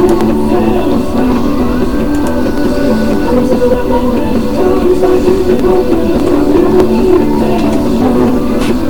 Thank you.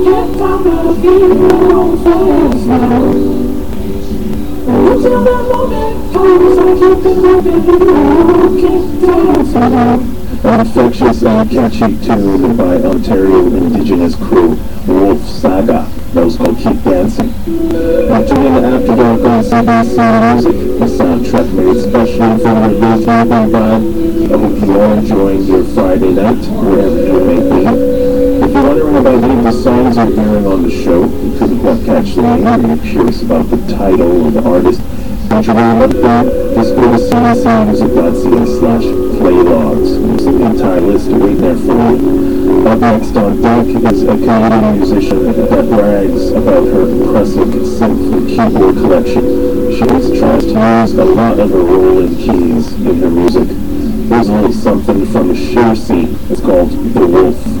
infectious and catchy tune by Ontario Indigenous crew Wolf Saga. Was called Keep Dancing. Now tune in After Dark on CBC Music, the soundtrack made especially for your birthday vibe. I hope you are enjoying your Friday night, wherever you may be. If you're wondering about any of the songs you're hearing on the show, you couldn't quite catch the name, or you're curious about the title or the artist, don't you really look that? Just go to cbcmusic.ca slash playlogs. There's the entire list waiting there for you. Up next on deck is a Canadian musician that brags about her impressive synth keyboard collection. She always tries to use a lot of her Roland keys in her music. Here's a little something from the Sure scene. It's called The Wolf.